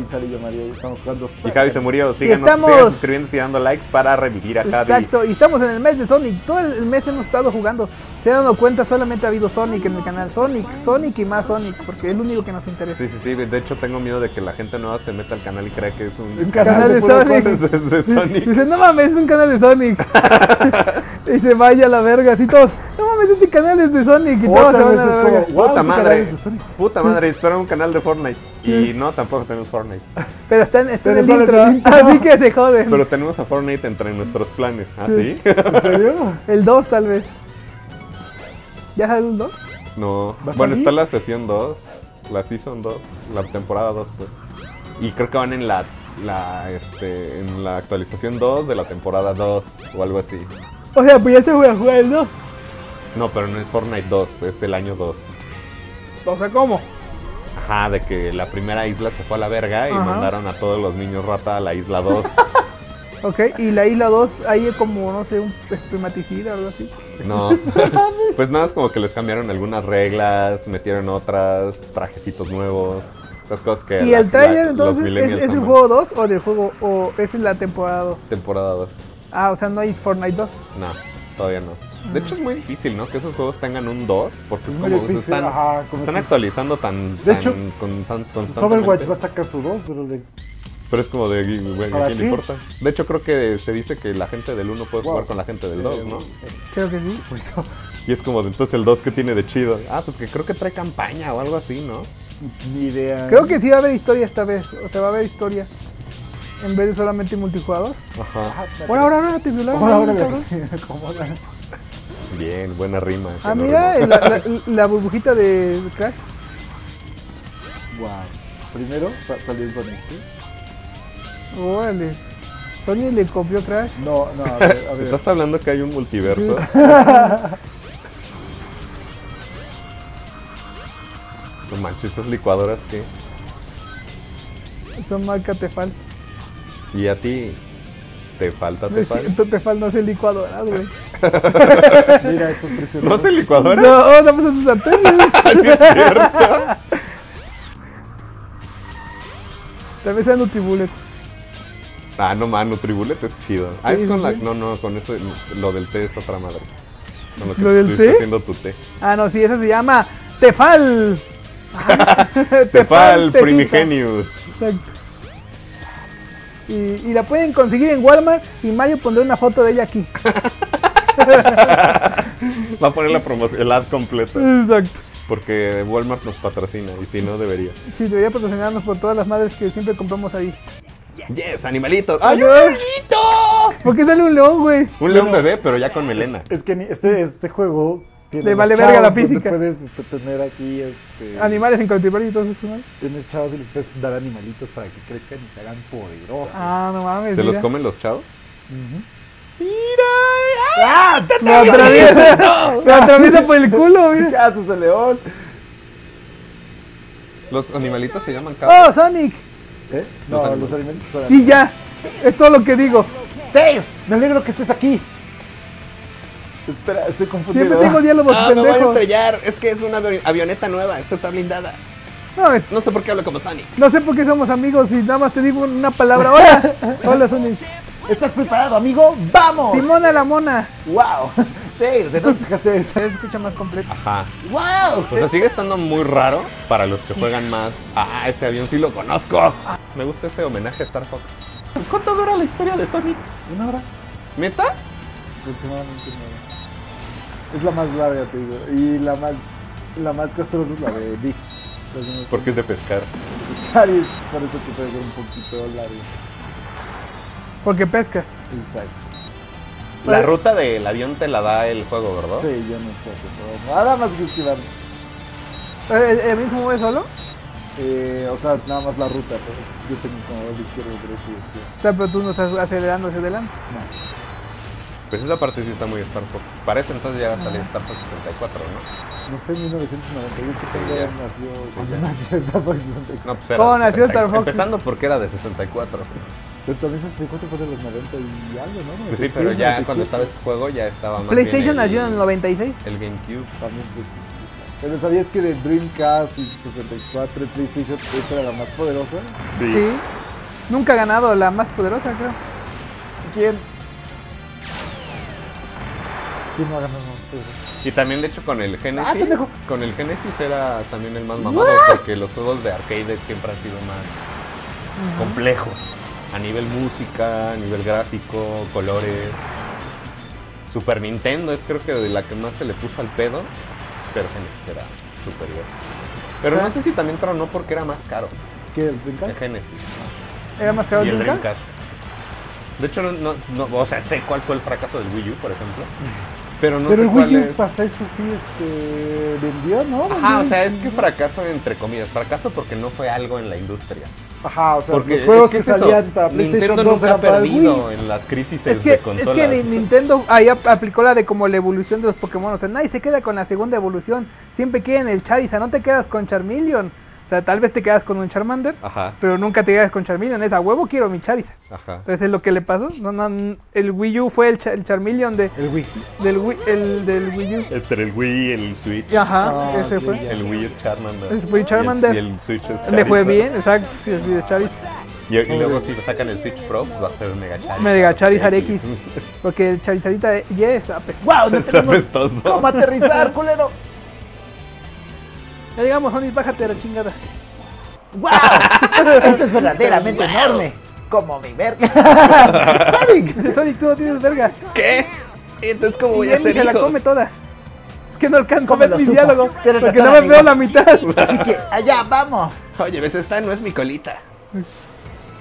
Y yo María y estamos jugando Y Javi se murió. Síganos, estamos- sigan suscribiéndose y dando likes para revivir a Javi. Exacto, y estamos en el mes de Sonic. Todo el mes hemos estado jugando. Se han dado cuenta, solamente ha habido Sonic en el canal. Sonic, Sonic y más Sonic, porque es lo único que nos interesa. Sí, sí, sí. De hecho, tengo miedo de que la gente nueva se meta al canal y crea que es un Un Canal canal de Sonic. Sonic. de, de Sonic. Dice, no mames, es un canal de Sonic. y se vaya a la verga, así todos. No mames, este canal es de Sonic. Y todos Otra se van a es la como, wow, Puta madre. Puta madre, espera un canal de Fortnite. Y no, tampoco tenemos Fortnite. Pero está en, está en Pero el sale intro, en el intro. así que se joden. Pero tenemos a Fortnite entre nuestros planes. ¿Ah, sí? ¿En serio? El 2 tal vez. ¿Ya salió el 2? No. ¿Va a Bueno, está la sesión 2, la season 2, la temporada 2, pues. Y creo que van en la, la, este, en la actualización 2 de la temporada 2 o algo así. O sea, pues ya te voy a jugar el 2. No, pero no es Fortnite 2, es el año 2. O sea, ¿cómo? Ajá, de que la primera isla se fue a la verga y Ajá. mandaron a todos los niños rata a la isla 2. Ok, y la isla 2, ahí es como, no sé, un espermaticida o algo así. No, pues nada, es como que les cambiaron algunas reglas, metieron otras, trajecitos nuevos, esas cosas que ¿Y la- el trailer la- entonces es, es del aman. juego 2 o del juego, o es en la temporada 2? Temporada 2. Ah, o sea, no hay Fortnite 2. No, todavía no. De hecho es muy difícil, ¿no? Que esos juegos tengan un 2, porque es, como se difícil, están, ajá, se como están si- actualizando tan, De tan hecho, constan- constantemente. Overwatch va a sacar su 2, pero le... Pero es como de, güey, ¿a ¿Para quién le qué? importa? De hecho creo que se dice que la gente del 1 puede Wow. jugar con la gente del 2, ¿no? Creo que sí. Por eso, Y es como de, entonces el 2 que tiene de chido. Ah, pues que creo que trae campaña o algo así, ¿no? ni idea. Creo que sí va a haber historia esta vez. O sea, va a haber historia. En vez de solamente multijugador. Ajá. Ajá, Ahora, ahora, ahora, te violaron. Ahora, ahora, cabrón. le- ¿cómo la- Bien, buena rima. Ah, mira, la, la- la burbujita de Crash. Wow. Primero sa- salió en Sonic, ¿sí? Órale. Sony le copió Crash. No, no, a ver, a ver. ¿Estás hablando que hay un multiverso? No manches, esas licuadoras que... Son marca Tefal. Y a ti te falta No te es falta. cierto, Tefal no hace licuadoras, güey. Mira esos precios. ¿No hace licuadora? No, no pues tus sartenes. Así es cierto. También sea Nutribullet. Ah, no man, Nutribullet es chido. Ah, es con la... No, no, con eso, lo del té es otra madre. Con lo que ¿Lo del estuviste té? haciendo tu té. Ah, no, sí, eso se llama Tefal. Tefal tecita. Primigenius. Exacto. Y, y la pueden conseguir en Walmart y Mario pondrá una foto de ella aquí. Va a poner la promoción, el ad completo. Exacto. Porque Walmart nos patrocina y si no debería. Sí, debería patrocinarnos por todas las madres que siempre compramos ahí. Yes, animalitos. ¡Ay, Ay, un! ¿Por qué sale un león, güey? Un león bebé, pero ya con melena. Es que ni- este, este juego tiene Le los vale verga la donde física. puedes este, tener así, este... Animales en cautiverio y todo eso, ¿no? Tienes chavos y les puedes dar animalitos para que crezcan y se hagan poderosos. Ah, no mames. ¿Se los mira. comen los chavos? Ujú. ¡Ah! Lo atraviesa, lo atraviesa por el culo, ¿Qué mira. haces, el león? Los animalitos se llaman cabos. ¡Oh, Sonic! ¿Eh? Los No, animales. los alimentos son Y ya. Es todo lo que digo. Tails, me alegro que estés aquí. Espera, estoy confundido. Siempre tengo diálogos Ah, me voy a pendejos. estrellar. Es que es una avi- avioneta nueva. Esta está blindada. No, es- No sé por qué hablo como Sonic. no sé por qué somos amigos y nada más te digo una palabra. ¡Hola! Hola, Sonic. ¿Estás preparado, amigo? ¡Vamos! Simona la mona. ¡Wow! ¿de dónde sacaste eso? Se escucha más completo. Ajá. ¡Wow! O sea, sigue estando muy raro para los que juegan más. Ah, ese avión sí lo conozco. Me gusta ese homenaje a Star Fox. Pues, ¿Cuánto dura la historia de Sonic? Una hora. ¿Meta? Aproximadamente una hora. Es la más larga, te digo. Y la más, la más castrosa es la de Dick. Porque es de pescar. son y por eso que puede ser un poquito largo. Porque pesca. Exacto. La ruta del avión te la da el juego, ¿verdad? Sí, yo no estoy haciendo nada más que esquivar. ¿El, el avión se mueve solo? Eh, o sea, nada más la ruta, pero yo tengo como de izquierda, derecha y izquierda. O sea, pero tú no estás acelerando hacia adelante. No. Pues esa parte sí está muy Star Fox. Para eso entonces ya va a salir Star Fox 64, ¿no? No sé, 1998 cuando ya. nació, Sí, ya. nació Star Fox 64. No, pues era ¿Cómo de nació 60 Star Fox? Empezando porque era de 64. Pero también 64 fue de los 90 y algo, ¿no? Pues sí, pero 96, ya 97. cuando estaba este juego ya estaba más PlayStation nació en el 96. el GameCube. También PlayStation. Pero ¿sabías que de Dreamcast y 64 y PlayStation esta era la más poderosa? Sí. Nunca ha ganado la más poderosa, creo. ¿Quién? ¿Quién no ha ganado la más poderosa? Y también, de hecho, con el Genesis. pendejo. con el Genesis era también el más mamado. Porque los juegos de arcade siempre han sido más complejos. A nivel música, a nivel gráfico, colores. Super Nintendo es creo que de la que más se le puso al pedo. Pero Genesis era superior. Pero no Ah. sé si también tronó porque era más caro. ¿Qué? ¿El El Dreamcast? Genesis. Era más caro y el Dreamcast. Dreamcast. De hecho, no, no- no- o sea, sé cuál fue el fracaso del Wii U, por ejemplo. Pero no Pero sé el Wii U es. hasta eso sí este, vendió, ¿no? Ajá, Vendió o sea, es que fracaso entre comillas. Fracaso porque no fue algo en la industria. Ajá, o sea, Porque los juegos es que que, es eso, salían para PlayStation Nintendo 2 nunca ha perdido Wii. en las crisis Es que, de es consolas. que Ni- Nintendo ahí ap- aplicó la de como la evolución de los Pokémon. O sea, nadie se queda con la segunda evolución. Siempre quieren el Charizard. No te quedas con Charmeleon. O sea, tal vez te quedas con un Charmander. Ajá, Pero nunca te quedas con Charmeleon. Es a huevo quiero mi Charizard. ajá. Entonces es lo que le pasó. No, no, el Wii U fue el, Cha- el Charmeleon de, El Wii. del, Wii, el, del Wii U. Entre el Wii y el Switch. Y Ajá, Ah, ese fue. El Wii es Charmander. Es Wii Charmander. Y el, y el Switch es Le fue Charizard. bien, exacto. Sí, sí, de Charizard. Y, y luego si sacan el Switch Pro, pues va a ser Mega Charizard. Mega Charizard X. Porque el Charizardita de yes, ape- ¡Wow! No Es tenemos apestoso. cómo aterrizar, culero. Ya llegamos, Sonic, bájate de la chingada. ¡Wow! Esto es verdaderamente enorme. Como mi verga. ¡Sonic! Sonic, tú no tienes verga. ¿Qué? Entonces, ¿cómo voy Y a hacer se la come toda. Es que no alcanzo a ¿Cómo ver mi supo? diálogo. Tienes Porque razón, no me veo la mitad. Así que allá vamos. Oye, ¿ves? Esta no es mi colita.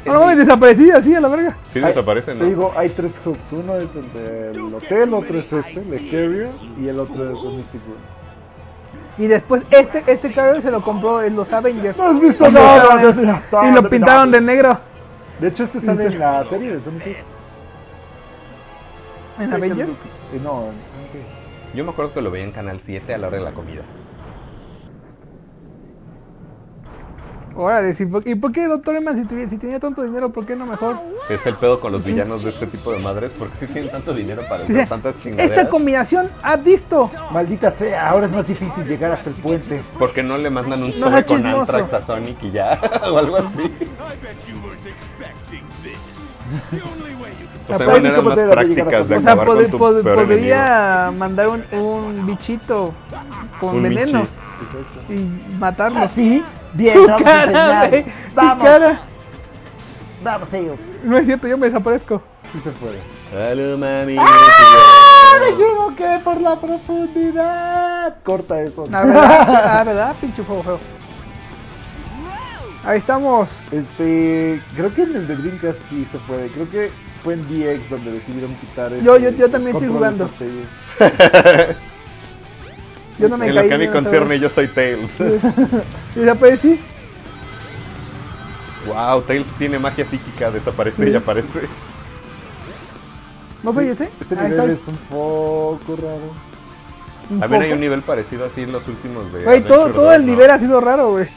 No, no, desaparecí así a la verga. Sí desaparece, Te ¿no? digo, hay tres hubs. Uno es el del hotel, otro es este, el de Carrier, y el otro es el Mystic Ruins. Y después este, este carro se lo compró en los Avengers. No has visto nada estaban- de nada Y lo pintaron de negro. De hecho, este sale en la serie de Sonic X. ¿En Avengers? Eh, no, en Sonic X. Yo me acuerdo que lo veía en Canal 7 a la hora de la comida. Órale, sí, ¿por- ¿y por qué, doctor Eman, si, si tenía tanto dinero, por qué no mejor? Es el pedo con los villanos de este tipo de madres, porque sí tienen tanto dinero para hacer tantas chingaderas. Esta combinación, ¿has visto? Maldita sea, ahora es más difícil llegar hasta el puente. Porque no le mandan un No sobre con. Antrax a Sonic y ya, o algo así. O sea, maneras ¿cómo más prácticas de O sea, acabar con tu pod- peor enemigo. podría mandar un, un bichito con Un veneno y matarlo. Así. Bien, Tu vamos a enseñar. tu Vamos. cara. Vamos, Tails. No es cierto, yo me desaparezco. Sí se puede. Hello, mami. ¡Ah! Me equivoqué por la profundidad. Corta eso. La verdad, ah, ¿verdad? Pinche juego feo. Ahí estamos. Este, creo que en el de Dreamcast sí se puede. Creo que fue en DX donde decidieron quitar Yo- este yo- yo también estoy jugando. Yo no me En caí. lo que a mí no concierne, yo soy Tails. Y desaparecí. wow, Tails tiene magia psíquica, desaparece y aparece. ¿No fallecé? Este Ahí nivel estoy. es un poco raro. Un También hay un nivel parecido así en los últimos de. Güey, todo, todo 2, el ¿no? nivel ha sido raro, güey.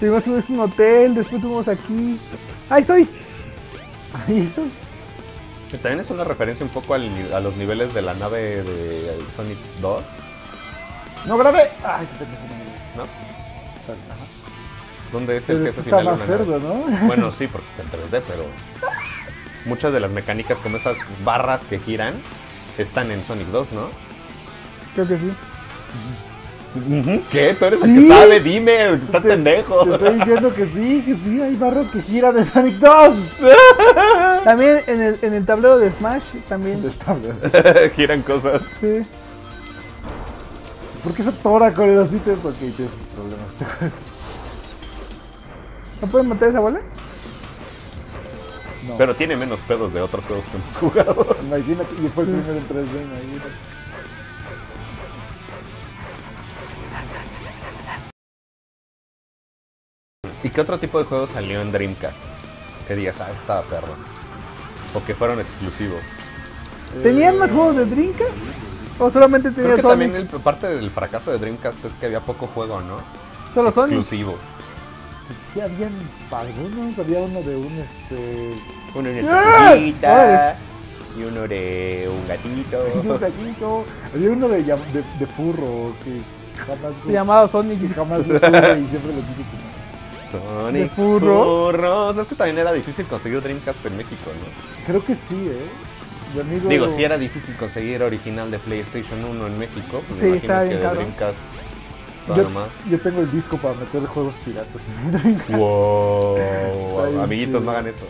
Primero subimos a un hotel, después subimos aquí. Ahí estoy. Ahí está. Que también es una referencia un poco al a los niveles de la nave de Sonic 2, No grabé. Ay, qué pendejo. no. Donde es el Pero jefe está final. más nave. cerdo, ¿no? Bueno, sí, porque está en 3D, pero muchas de las mecánicas como esas barras que giran están en Sonic 2, ¿no? Creo que sí. ¿Qué? Tú eres Sí. el que sabe, dime, está Te- pendejo. Te estoy diciendo que sí, que sí, hay barras que giran de Sonic 2. También en el, en el tablero de Smash, también. Está. Giran cosas. Sí. ¿Por qué se atora con los ítems? Ok, tienes sus problemas. este juego. ¿No pueden matar esa bola? No, Pero tiene menos pedos de otros juegos que hemos jugado. imagínate, y fue el primero en 3D, imagínate. ¿Y qué otro tipo de juego salió en Dreamcast? Que digas, ah, estaba perro. O que fueron exclusivos. ¿Tenían más juegos de Dreamcast? ¿O solamente Creo tenía que Sonic? también el- parte del fracaso de Dreamcast es que había poco juego, ¿no? Solo Sonic. Exclusivos. Pues sí, habían algunos. Había uno de un este. Uno de ¡Ah! tortuguita y uno de un un gatito. Había uno de, de, de furros. Que... jamás, Llamado Sonic. que jamás lo y siempre lo quise tener. Sonic ¿De furro? Furros. Es que también era difícil conseguir Dreamcast en México, ¿no? Creo que sí, ¿eh? Amigo... Digo, si era difícil conseguir original de PlayStation 1 en México, pues Sí, me imagino que de. Dreamcast yo, yo tengo el disco para meter juegos piratas en mi Dreamcast. Wow, amiguitos, chido. no hagan eso.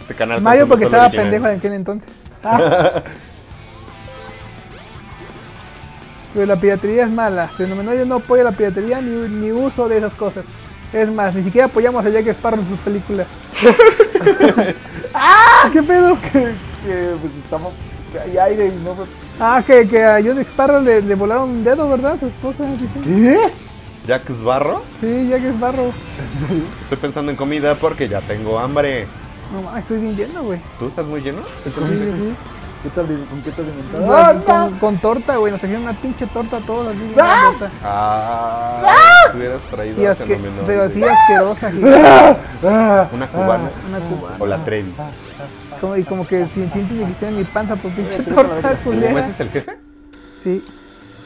Este canal Mario porque estaba pendejo en aquel entonces. Pero la piratería es mala. Fenomenal yo no apoyo la piratería ni, ni uso de esas cosas. Es más, ni siquiera apoyamos a Jack Sparrow en sus películas. ¡Ah! ¿Qué pedo? que, que, pues estamos... que hay aire y no... Ah, que, que a Jack Sparrow le, le volaron un dedo, ¿verdad? Su esposa. ¿Qué? Jack Sbarro, Sí, Jack Sparrow. estoy pensando en comida porque ya tengo hambre. No estoy bien lleno, güey. ¿Tú estás muy lleno? Sí, sí. ¿Qué te, ¿Con qué te alimentaron? Con, ¡Ah, con- no! con torta, güey. Nos trajeron una pinche torta todos así. ¡Ah! grandota. Ah, si hubieras traído Y asque- pero así asquerosa, gigante. Ah, Una cubana. Una cubana. O la Trevi. Como, y como que si siento que en mi panza por pinche torta. ¿Cómo culera. ese es el jefe? Sí.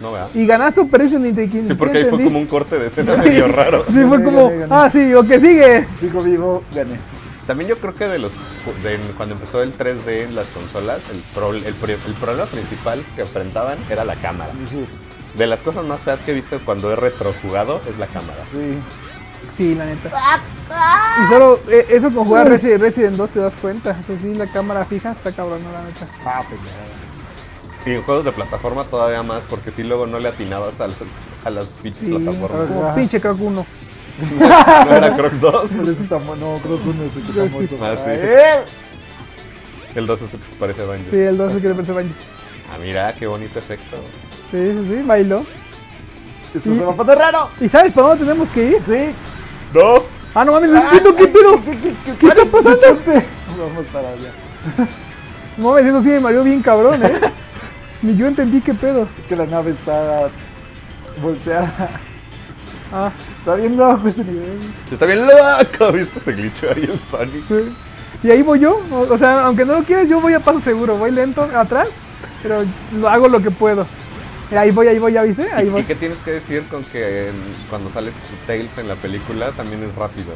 No, ¿verdad? Y ganaste Operation ni te ni Sí, porque ahí fue como un corte de escena medio raro. Sí, fue como, gané, gané. ah, sí, o que sigue. Sigo vivo, gané. También yo creo que de los de cuando empezó el 3D en las consolas, el, pro- el, pro- el problema principal que enfrentaban era la cámara. Sí, De las cosas más feas que he visto cuando he retrojugado es la cámara. sí. Sí, la neta. Y solo eh, eso con jugar Resident, Resident 2 te das cuenta. Eso sí, la cámara fija está cabrón, la neta. Ah, pendejada. Y en juegos de plataforma todavía más, porque si luego no le atinabas a las, a las pinches Sí, plataformas. como pinche Croc 1. ¿No era Croc 2? Pero eso está no, que uno es el que está muerto. Ah, sí. El 2 es el que se parece a Banjo. Sí, el 2 es el que le parece baño. Ah, mira, qué bonito efecto. Sí, sí, sí, bailó. Esto se va a poner raro. ¿Y sabes para dónde tenemos que ir? Sí. ¡No! Ah, no mames, ¿qué, qué, pero? ¿Qué, qué, qué, ¿Qué está pasando? Vamos para allá. No mames, eso sí me mareó bien cabrón, ¿eh? Ni yo entendí qué pedo. Es que la nave está volteada. Ah, Está bien loco este nivel. Está bien loco, ¿viste ese glitch ahí el Sonic? sí. Y ahí voy yo. O, o sea, aunque no lo quieras, yo voy a paso seguro. Voy lento atrás, pero lo hago lo que puedo. Ahí voy, ahí voy, ¿ya viste? Ahí ¿Y, voy. y qué tienes que decir con que en- cuando sales Tails en la película también es rápido?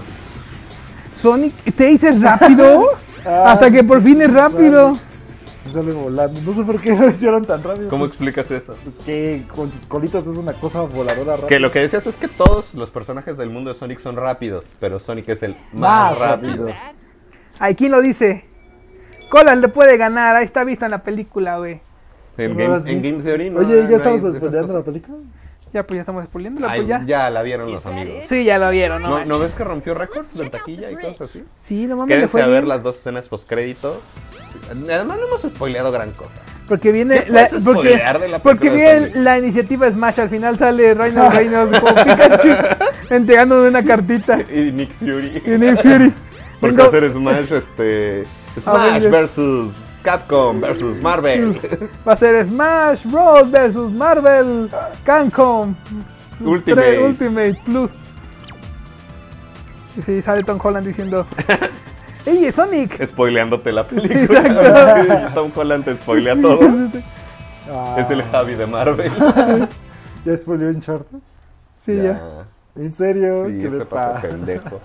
Sonic, ¿te dices rápido? Ah, Hasta que por fin es rápido. Sale volando. No sé por qué lo hicieron tan rápido. ¿Cómo Pues, explicas eso? que con sus colitas es una cosa voladora rápida. Que lo que decías es que todos los personajes del mundo de Sonic son rápidos, pero Sonic es el más, Más rápido. rápido. Ay, ¿quién lo dice? Colas le puede ganar, ahí está vista en la película, güey. En, ¿No lo Game, en visto? Game Theory no Oye, ¿ya estamos spoileando la película? Ya, pues ya estamos spoileándola, Ay, pues ya. ya la vieron los amigos. Sí, ya lo vieron, ¿no? ¿No, manches. ¿No ves que rompió récords de taquilla y cosas así? Sí, no mames, le Quédense fue a ver bien. las dos escenas postcrédito. Sí, Además no hemos spoileado gran cosa. Porque viene ¿Qué la, porque, de la viene la iniciativa Smash, al final sale Reynolds como Pikachu entregándole una cartita. Y Nick Fury. Y Nick Fury. Porque Vengo- hacer Smash, este... Smash versus Capcom versus Marvel. Va a ser Smash Bros versus Marvel Capcom Ultimate. Ultimate Plus. Y sí, sale Tom Holland diciendo, ¡Ey, Sonic! Spoileándote la película. Sí, Tom Holland te spoilea todo. Ah, Es el Javi de Marvel. ¿Ya spoileó Uncharted? Sí, ya. ¿En serio? Sí, ¿Qué pasa pasa? pendejo.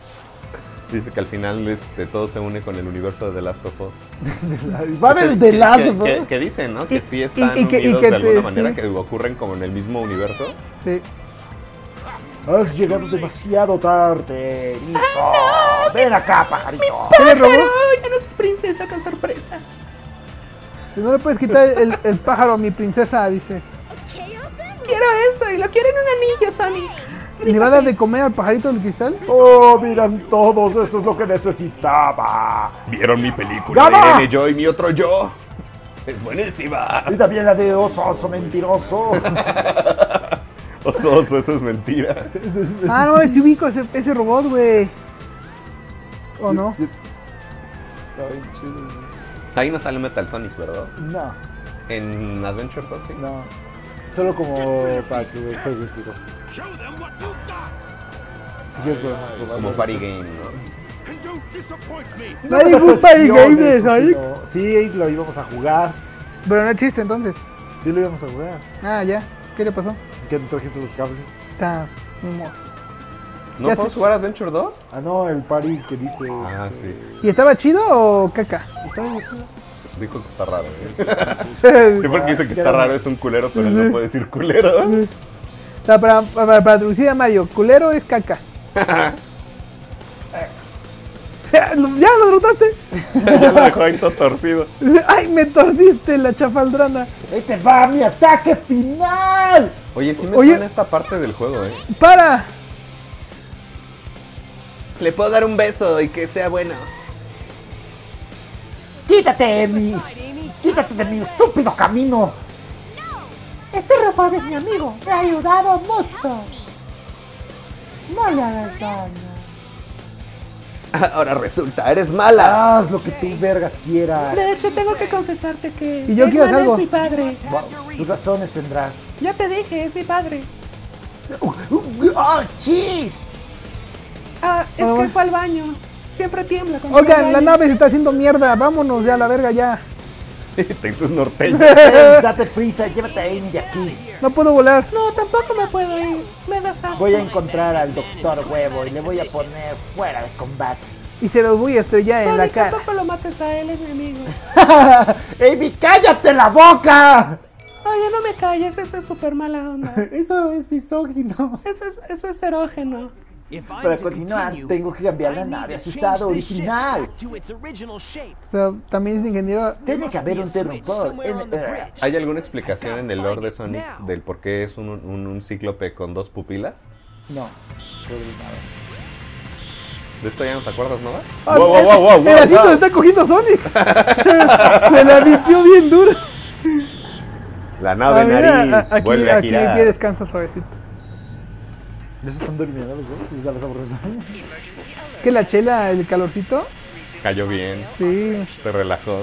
Dice que al final este, todo se une con el universo de The Last of Us. Va a haber The Last que- of que, Us. que dicen, ¿no? Que Y- sí y- están y que- y unidos que de alguna te- manera, sí. que ocurren como en el mismo universo. Sí. Has llegado demasiado tarde, Erizo. Ven acá, pajarito. ¿Qué le robó? ya no es princesa con sorpresa. Si no le puedes quitar el, el pájaro a mi princesa, dice. Quiero eso y lo quiero en un anillo, Sonic. ¿Le va a dar de comer al pajarito del cristal? Oh, miran todos, esto es lo que necesitaba. ¿Vieron mi película ¡Gama! de Irene Yo y mi otro yo? Es buenísima. Y también la de oso, oso mentiroso. Oso, oso, eso es mentira. Ese es- Ah, no, si ubico ese, ese robot, güey. ¿O no? Está bien chido. Ahí no sale Metal Sonic, ¿verdad? No, En Adventure 2, sí. no. Solo como para que juegues dos. Si quieres, probarlo. Como Party Game, ¿no? No gusta el decepciones, game eso no. Sí, lo íbamos a jugar. Pero no existe entonces. Sí, lo íbamos a jugar. Ah, ya. ¿Qué le pasó? qué no trajiste los cables? Está. ¿No Ya puedo sé. jugar Adventure 2? Ah, no, el party que dice. Ah, este, sí. ¿Y estaba chido o caca? Está divertido. Dijo que está raro. ¿eh? Sí, porque dice que está raro, es un culero, pero no puede decir culero. O sea, para, para, para traducir a Mario, culero es caca. O sea, lo- ya lo notaste. ya lo dejó ahí todo torcido. Ay, me torciste la chafaldrana. ¡Ahí te va mi ataque final! Oye, sí me Oye. suena esta parte del juego, ¿eh? Para. Le puedo dar un beso y que sea bueno. Quítate de mí. Quítate de mi estúpido camino. Este robot es mi amigo. Me ha ayudado mucho. No le hagas daño. Ahora resulta, eres mala. Haz lo que tú vergas quieras. De hecho, tengo que confesarte que. Y yo quiero algo. es mi padre. Wow, tus razones tendrás. Ya te dije, es mi padre. ¡Oh, chis! Ah, es Ah. que fue al baño. Siempre tiembla Oigan, la nave se está haciendo mierda. Vámonos ya a la verga ya. Texas norteño. Date prisa, llévate a Amy de aquí. No puedo volar. No, tampoco me puedo ir. Me das asco. Voy a encontrar al doctor Huevo y le voy a poner fuera de combate. Y se los voy a estrellar en la cara. tampoco lo mates a él, es mi amigo. ¡Amy, cállate la boca! Oye, no me calles, eso es súper mala onda. Eso es misógino. Eso es, eso es erógeno. Para continuar, tengo que cambiar la nave a su estado original. O sea, también es ingeniero. Tiene que haber un interruptor. eh, ¿Hay alguna explicación en el lore de Sonic del por qué es un, un, un cíclope con dos pupilas? No. De esto ya no te acuerdas, ¿no? Ah, wow, el- wow, wow, wow, el wow. le está cogiendo Sonic. Se la vistió bien dura. La nave Ah, mira, nariz a- aquí, vuelve a aquí, girar. aquí descansa suavecito. Ya se están durmiendo los dos. Ya les aburrió. ¿Qué la chela, el calorcito? Cayó bien, Sí. te relajó.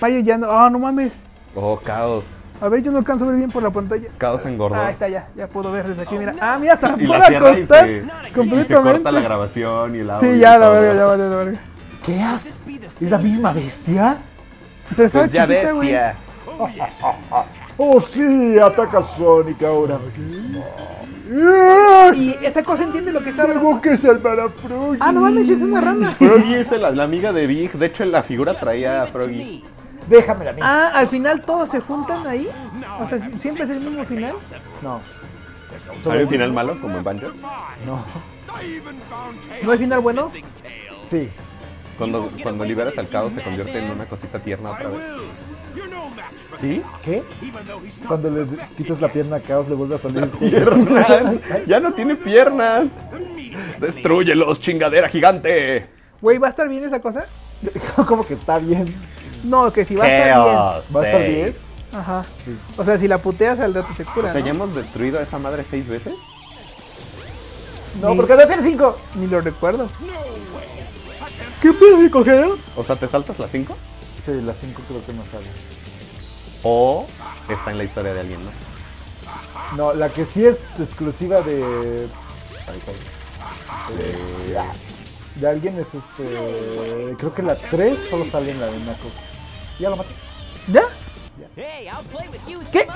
Mario ya no. Ah, no mames. Oh, caos. A ver, yo no alcanzo a ver bien por la pantalla. Caos engordó. Ah, ahí está ya. Ya puedo ver desde aquí. Mira. Ah, mira, hasta la puedo la cierra y acostar se, y se completamente. corta la grabación y el audio. Sí, ya la verga, ya vale la verga. ¿Qué hace? ¿Es la misma bestia? Pero Pues ya chiquita, bestia. Oh, sí, ataca a Sonic ahora mismo. Y esa cosa entiende lo que está Tengo que salvar a Froggy. Ah, no mames, es una rana. Froggy es la, la amiga de Big. De hecho, en la figura traía a Froggy. Déjamela a mí. Ah, al final todos se juntan ahí. O sea, siempre es el mismo final. No. ¿Hay un final malo como en Banjo? No. ¿No hay final bueno? Sí. Cuando, cuando liberas al caos se convierte en una cosita tierna otra vez. ¿Sí? ¿Qué? Cuando le quitas la pierna a Chaos le vuelve a salir el ¡Piernas! ¡Ya no tiene piernas! ¡Destruyelos, chingadera gigante! Güey, ¿va a estar bien esa cosa? Como que está bien. No, que si va a estar Chaos ¿Va a estar bien? bien. Ajá. O sea, si la puteas al rato se cura. O sea, ¿no? ¿ya hemos destruido a esa madre seis veces? No, Ni- porque no tiene cinco. Ni lo recuerdo. ¿Qué pedo de coger? O sea, ¿te saltas las cinco? Sí, las 5 creo que no sale. ¿O está en la historia de alguien más? No, la que sí es exclusiva de. Eh, de alguien es este. Creo que la 3 solo sale en la de Knuckles. Ya lo maté. ¿Ya?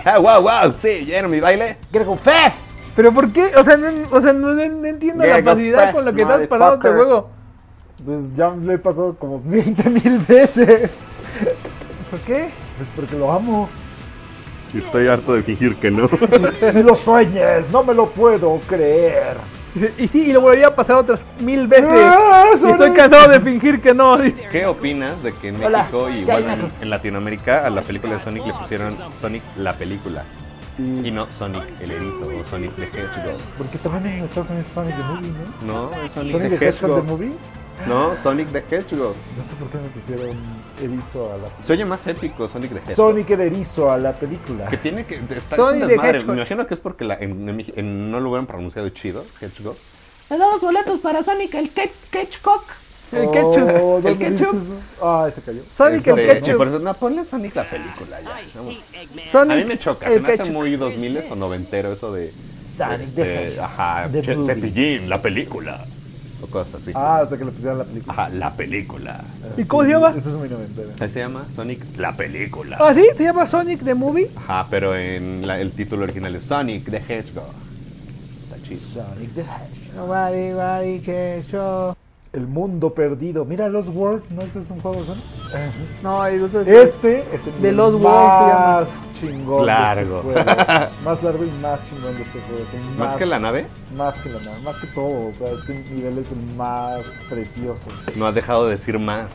¡Ah, wow, wow! Sí, ¿ya era mi baile? Get go fast. ¿Pero por qué? O sea, no, o sea, no, no- no entiendo la facilidad con lo que estás pasando este juego. Pues ya lo he pasado como 20 mil veces. ¿Por qué? Pues porque lo amo. Estoy harto de fingir que no. Ni lo sueñes, no me lo puedo creer. Y sí, y lo volvería a pasar otras mil veces. Ah, y estoy no- cansado de fingir que no. ¿Qué opinas de que en Hola, México y ¿qué hay, bueno, en, Latinoamérica a la película de Sonic le pusieron Sonic la película? Y, Y no Sonic el erizo o Sonic the Hedgehog. porque también en Estados Unidos Sonic the Movie, ¿no? No, es Sonic, Sonic the the Hedgehog the. Movie. No, Sonic the Hedgehog. No sé por qué me pusieron erizo a la. Se oye más épico Sonic the Hedgehog. Sonic el erizo a la película. Que tiene que. Está, Sonic es. Hedgehog. Me imagino que es porque la- en- en en- no lo hubieran pronunciado chido, Hedgehog. Me da dos boletos para Sonic, el Ke- Ketchcock. El Oh, ketchup. ¿dónde El ketchup. Ah, se cayó. Sonic el Este, ketchup. por eso- no, ponle Sonic la película ya. vamos. Sonic A mí me choca, el se me hace ketchup. muy 2000 o noventero eso de. Sonic este, the Hedgehog, ajá. Cepillín, la película. O cosas así. Ah, o sea que le pusieron la película. Ajá, la película. ¿Y cómo se llama? Eso es muy noventero. Ahí se llama Sonic La película. ¿Ah, sí? ¿Se llama Sonic the Movie? Ajá, pero en la- el título original es Sonic the Hedgehog. Está chido. Sonic the Hedgehog. Nobody, nobody que yo. El mundo perdido. Mira, Lost World, ¿no ese es un juego de? No, el otro Este es el World se llama. más chingón Largo. de este juego. Más largo y más chingón de este juego. Es ¿Más que la nave? Más que la nave, más que todo. O sea, este nivel es el más precioso. No has dejado de decir más.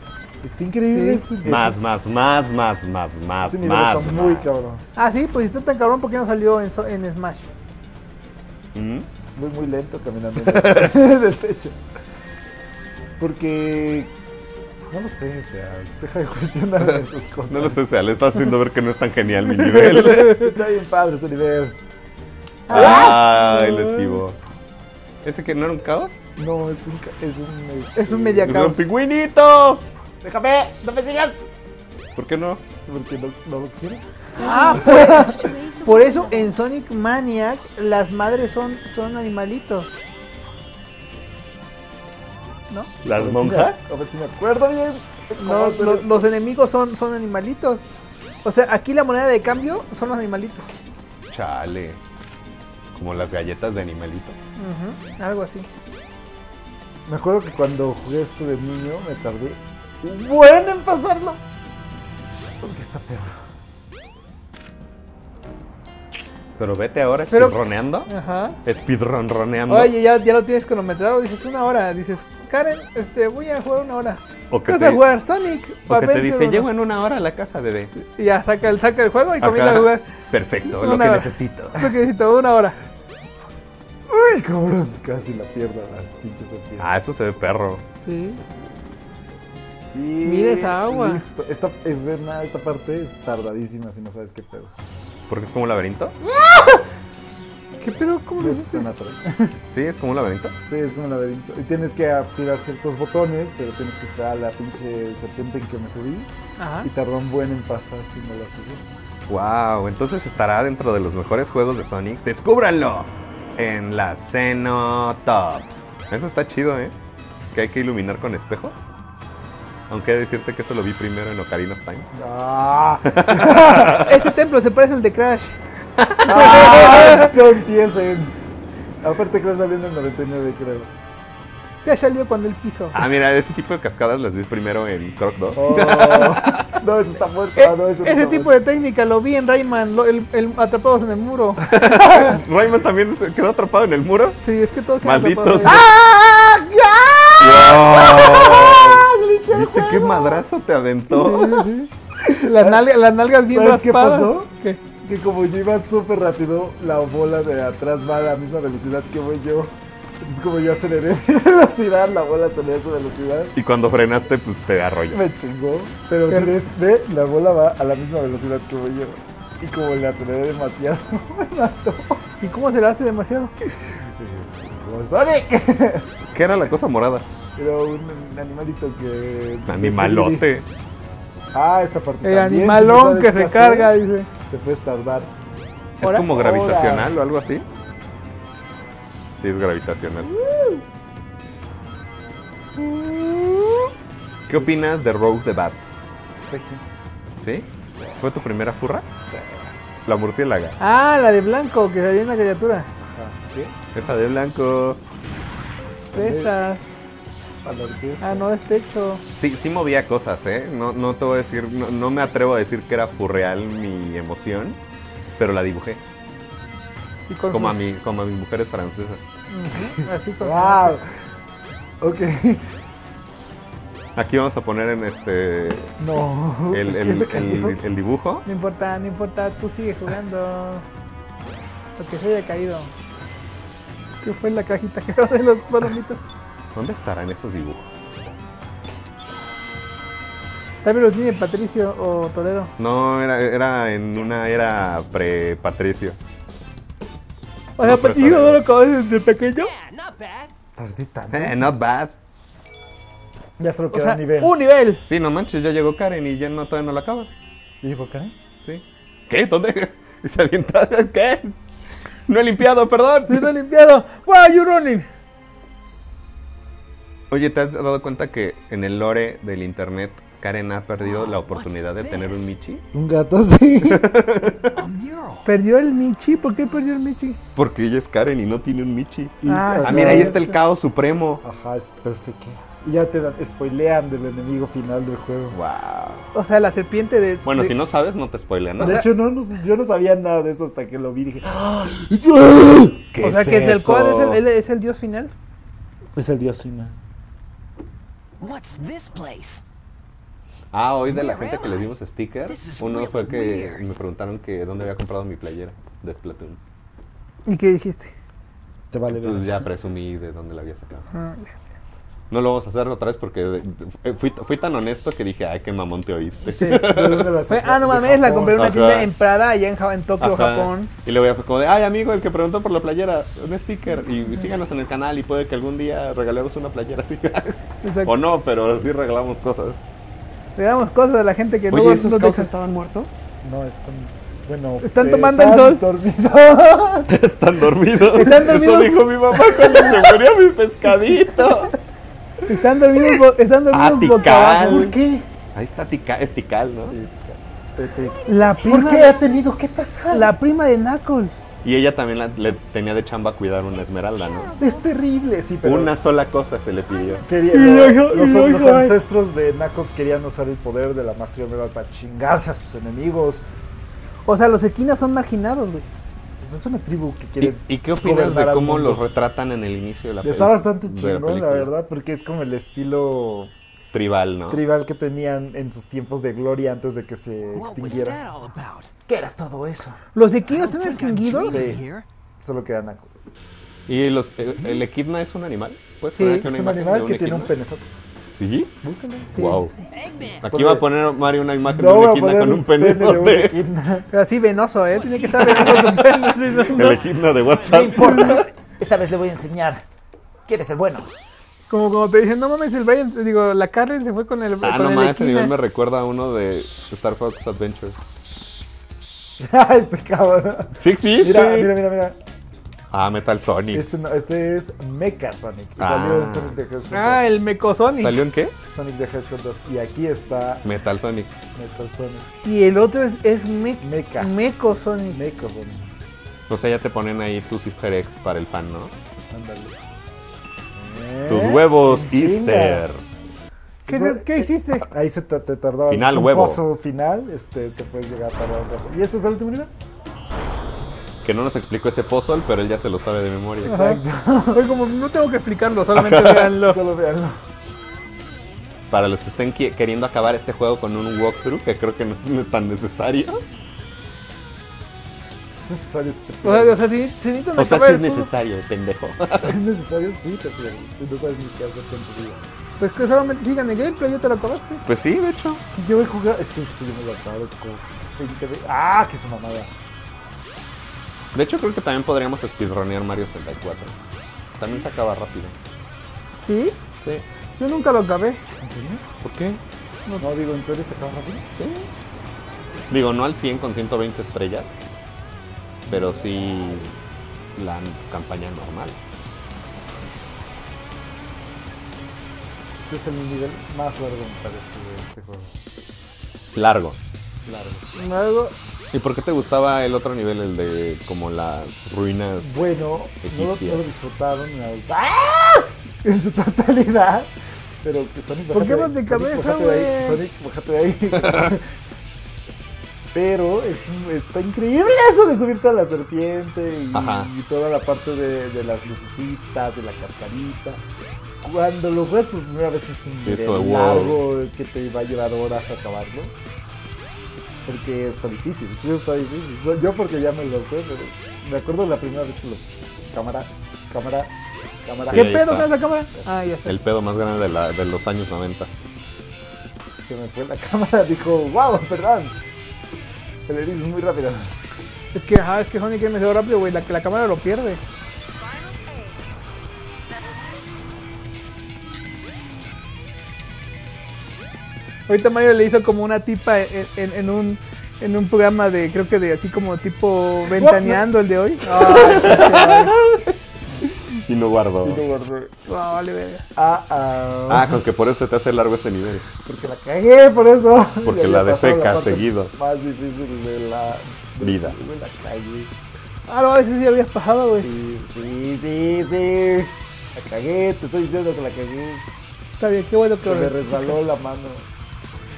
Está increíble Sí. este. este- Más, más, más, más, más, más, Este nivel más. está muy más. cabrón. Ah, sí, pues está tan cabrón, ¿por qué no salió en, so- en Smash? ¿Mm? Muy, muy lento caminando en el- del techo. Porque. No lo sé, o sea, deja de cuestionar esas cosas. No lo sé, sea, le está haciendo ver que no es tan genial mi nivel. Está bien padre este nivel. Ay, lo esquivó. ¿Ese que no era un caos? No, es un. Es un, este, Es un media ¡Es un caos. pingüinito! Déjame, no me sigas. ¿Por qué no? Porque no, no lo quiero. Ah, pues, por eso en Sonic Maniac las madres son, son animalitos. ¿No? A ¿Las si monjas? me- a ver si me acuerdo bien. No, ¿Cómo se lo- le- los enemigos son, son animalitos. O sea, aquí la moneda de cambio son los animalitos. Chale. Como las galletas de animalito. Algo así. Me acuerdo que cuando jugué esto de niño me tardé un buen en pasarlo. Porque está perro. Pero vete ahora Pero- speedroneando. Ajá. Speedronroneando. Oye, ya, ya lo tienes cronometrado. Dices una hora. Dices, Karen, este, voy a jugar una hora. O ¿Qué que vas te, a jugar? Sonic. o que te dice, uno". llego en una hora a la casa, bebé. Y ya saca el, saca el juego y comienza a jugar. Perfecto, Una lo que hora. necesito. Lo que necesito, una hora. Uy, cabrón. Casi la pierdo las pinches serpientes. Ah, eso se ve perro. Sí. Y mira esa agua. Listo. Esta escena, esta parte es tardadísima si no sabes qué pedo. Porque es como un laberinto. ¿Qué pedo? ¿Cómo lo Es hiciste? Sí, es como un laberinto. Sí, es como un laberinto. Y tienes que activar ciertos botones, pero tienes que esperar a la pinche serpiente en que me subí. Ajá. Y tardó un buen en pasar si no la subí. Wow, entonces estará dentro de los mejores juegos de Sonic. ¡Descúbranlo! En la Tops. Eso está chido, ¿eh? Que hay que iluminar con espejos. Aunque he de decirte que eso lo vi primero en Ocarina of Time. ¡Ah! Este templo se parece al de Crash. ¡Ah! ¡No empiecen! Aparte creo que salió en el 99, creo. Crash salió cuando él quiso. Ah, mira, ese tipo de cascadas las vi primero en Croc 2. Oh, no, eso está muerto. Eh, Ah, no, eso ese está tipo muerto. de técnica lo vi en Rayman, lo- el, el atrapados en el muro. Rayman también se quedó atrapado en el muro. Sí, es que todos quedan Malditos. atrapados ahí. Wow. ¿Viste qué madrazo te aventó? Las, nalga- las nalgas bien ¿Sabes qué pasó? ¿Qué? Que como yo iba súper rápido, la bola de atrás va a la misma velocidad que voy yo. Entonces como yo aceleré mi velocidad, la bola aceleró su velocidad. Y cuando frenaste, pues te arrolló. Me chingó. Pero si ves, ve, la bola va a la misma velocidad que voy yo. Y como le aceleré demasiado, me mató. ¿Y cómo se le hace demasiado? Como Sonic. ¿Qué era la cosa morada? Era un animalito que... Animalote. Ah, esta parte El también, animalón que se hacer, carga, dice. Te puedes tardar. ¿Es como gravitacional o algo así? Sí, es gravitacional. ¿Qué opinas de Rose the Bat? Sexy. ¿Sí? ¿Fue tu primera furra? La murciélaga. Ah, la de blanco que salía en la criatura. Ajá. ¿Qué? Esa de blanco. Estas. Ah, no, es techo. Sí, sí movía cosas, ¿eh? No, no te voy a decir, no, no me atrevo a decir que era furreal mi emoción, pero la dibujé. Y con Como a, mi, como a mis mujeres francesas. Así con Wow. Ok. Aquí vamos a poner en este No. el, dibujo. No importa, no importa, tú sigue jugando. Lo que se haya caído. ¿Qué fue la cajita que de los palomitos? ¿Dónde estarán esos dibujos? Tal vez los tiene Patricio o Torero. No, era, era en una era pre-Patricio. O sea, No, Patricio no lo acabas desde pequeño. Tardé tanto. Eh, not bad. Ya solo O queda sea, un nivel. un nivel. Sí, no manches, ya llegó Karen y ya no, todavía no la acaba. ¿Y llegó Karen? Sí. ¿Qué? ¿Dónde? Y se avienta. ¿Qué? No he limpiado, perdón. Se está limpiado. Why are you running? Oye, ¿te has dado cuenta que en el lore del internet Karen ha perdido la oportunidad de tener un Michi? Un gato, sí. ¿Perdió el Michi? ¿Por qué perdió el Michi? Porque ella es Karen y no tiene un Michi. Ah, Ah, ajá. mira, ahí está el caos supremo. Ajá, es perfecto. Y ya te dan, spoilean del enemigo final del juego. Wow. O sea, la serpiente de... Bueno, de- si no sabes, no te spoilean. ¿no? De hecho, no, no yo no sabía nada de eso hasta que lo vi y dije, ¡Ah! ¿Qué O sea, es que es el es el, es el dios final. es el dios final. What's this place? Ah, hoy de la gente que les dimos stickers, uno fue que me preguntaron que dónde había comprado mi playera de Splatoon. ¿Y qué dijiste? Te vale. Entonces ya presumí de dónde la había sacado. Ah. No lo vamos a hacer otra vez porque fui, fui tan honesto que dije, ay, qué mamón te oíste. Sí. Ah, no mames, la compré en una Ajá. tienda en Prada, allá en, en Tokio, Ajá. Japón. Y luego ya fue como de, ay, amigo, el que preguntó por la playera, un sticker. Y síganos en el canal y puede que algún día regalemos una playera así. Exacto. o no, pero sí regalamos cosas. Regalamos cosas a la gente que Oye, luego ¿esos deja- estaban muertos? No, están. Bueno. Están eh, tomando el sol. dormidos. Están dormidos. Están dormidos. Eso dijo mi mamá cuando se murió mi pescadito. Están dormidos, están dormidos Ah, boca Tikal. abajo. ¿Por qué? Ahí está tica, es Tikal, ¿no? Sí, La prima, ¿Por qué ha tenido que pasar? la prima de Knuckles. Y ella también la- le tenía de chamba cuidar una esmeralda, ¿no? Es terrible, sí, pero. Una sola cosa se le pidió. Quería- los, ay. ancestros de Knuckles querían usar el poder de la Maestría Emerald para chingarse a sus enemigos. O sea, los equinas son marginados, güey. Pues es una tribu que ¿Y, quiere. y qué opinas de cómo los retratan en el inicio de la Está peli- bastante la chingón, la, película? verdad, porque es como el estilo Tribal, ¿no? tribal que tenían en sus tiempos de gloria antes de que se extinguiera. ¿Qué era todo eso? ¿Los equinos están extinguidos? Sí. Solo queda Knuckles. ¿Y los, eh, el equidna es un animal? ¿Puedes Sí, poner aquí Es un animal que tiene un penezote. ¿Sí? Búscalo. Wow. Eggman. Aquí va a poner Mario una imagen No de voy un a equidna con un penezote. Pero así venoso, ¿eh? Tiene que estar venoso no, no. El equidna de No WhatsApp. importa. Esta vez le voy a enseñar. ¿Quién es el bueno? Como, como te dicen, no mames, el Brian, digo, la Karen se fue con el, Ah, con no más, ese nivel me recuerda a uno de Star Fox Adventure. este cabrón. Sí existe. Mira, mira, mira, mira. Ah, Metal Sonic. Este, no, este es Mecha Sonic. y Ah. Salió en Sonic the Hedgehog 2. Ah, el Mecosonic. ¿Salió en qué? Sonic the Hedgehog 2. Y aquí está Metal Sonic. Metal Sonic. Y el otro es, es Me- Mecha. Mecosonic. Mecha Sonic. O sea, ya te ponen ahí tus easter eggs para el fan, ¿no? Ándale. Tus ¿Eh? huevos chinga. Easter. ¿Qué, se- qué hiciste? Ahí se te, te tardaba. Final es un huevo. final. Este, te puedes llegar a tardar un. ¿Y este es el último nivel? Que no nos explicó ese puzzle, pero él ya se lo sabe de memoria. Ajá. Fue como, no tengo que explicarlo, solamente véanlo. Solo véanlo. Para los que estén queriendo acabar este juego con un walkthrough, que creo que no es tan necesario. Es necesario este O sea, o sea, si, si necesitan O sea, acabar sí es necesario, pendejo. Es necesario, sí, te pierdes. Si no sabes ni qué hacer con tu vida. Pues que solamente sigan el gameplay, ya te lo acabaste. Pues sí, de hecho. Es que yo he jugado. Es que esto yo me lo acabo como 20 veces. ¡Ah! Que una mamada. De hecho, creo que también podríamos speedronear Mario 64. También se acaba rápido. ¿Sí? Sí. Yo nunca lo acabé. ¿En serio? ¿Por qué? No, digo, ¿en serio se acaba rápido? Sí. Digo, no al 100 con 120 estrellas, pero sí la campaña normal. Este es el nivel más largo, me parece, de este juego. Largo. Largo. Luego, ¿Y por qué te gustaba el otro nivel, el de como las ruinas? Bueno, no lo, Egipcia. no lo disfrutaron ni al- ¡Ah! en su totalidad. Pero que Sonic, ¿Por qué no te cabeza, güey? Sonic, bájate de ahí. Pero es un- está increíble eso de subirte a la serpiente y, toda la parte de, de las lucecitas, de la cascarita. Cuando lo juegas por primera vez es un Sí, nivel como, wow. largo que te va a llevar horas a acabarlo. Porque está difícil, sí está difícil. So- Yo porque ya me lo sé, pero me acuerdo de la primera vez que lo... Cámara, cámara, cámara. Sí, ¿qué pedo está. con esa cámara? Ah, ya sé. El pedo más grande de, la- de los años 90. Se me fue la cámara, dijo, wow, perdón. Se le dices muy rápido. Es que, ajá, es que Sonic es demasiado rápido, güey, la que la cámara lo pierde. Ahorita Mario le hizo como una tipa en, en- en un en un programa de, creo que de así como tipo ventaneando el de hoy. Qué Y no guardó. Y no guardé. No, vale, verga. Ah, ah. Ah, con que por eso te hace largo ese nivel. Porque la cagué, por eso. Porque la defeca seguido. Más difícil de la de- Vida. de la cagué. Ah, no, ese sí habías pasado, güey. Sí, sí, sí, sí. La cagué, te estoy diciendo que la cagué. Está bien, qué bueno que Se me resbaló la mano.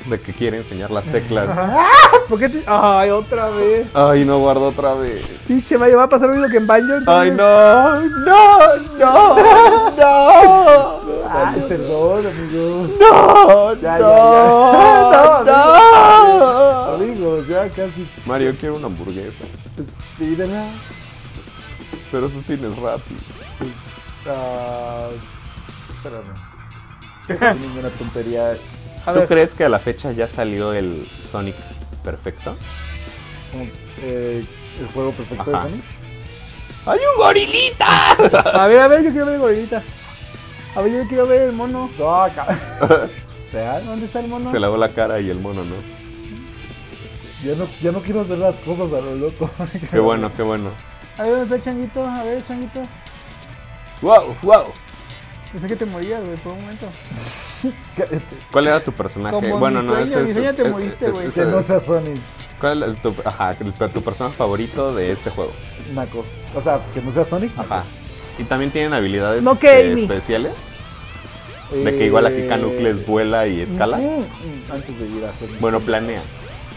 De que quiere enseñar las teclas. ¿Por qué te... Ay, otra vez. Ay, no guardo otra vez. Pinche Mario, va a pasar lo mismo que en entonces- Ay, no. No, no, no. Ay, perdón, amigo. No, Ya, ya, no, ya. no. Amigos, ya casi. Mario, quiero una hamburguesa. Pídela. Pero tú tienes Rappi. Ah, espérame. No ninguna tontería. A ¿Tú ver, crees que a la fecha ya salió el Sonic perfecto? Eh, el juego perfecto Ajá. de Sonic. ¡Hay un gorilita! a ver, a ver, yo quiero ver el gorilita. A ver, yo quiero ver el mono. No, acá. O sea, ¿Dónde está el mono? Se lavó la cara y el mono, ¿no? ya no, ya no quiero hacer las cosas a lo loco. Qué bueno, qué bueno. A ver, ¿dónde está el changuito? A ver, changuito. ¡Wow, wow! Pensé que te morías, güey, por un momento. ¿Cuál era tu personaje? Como bueno, mi no, sueño, ese mi es. sueño te es- moriste, es- güey. es- que no sea Sonic. ¿Cuál es tu, ajá, tu, tu personaje favorito de este juego? Nacos. O sea, que no sea Sonic. Ajá. Y también tienen habilidades No este, Amy. especiales. De que igual aquí Canucles vuela y escala. Antes de ir a Sonic. Bueno, planea.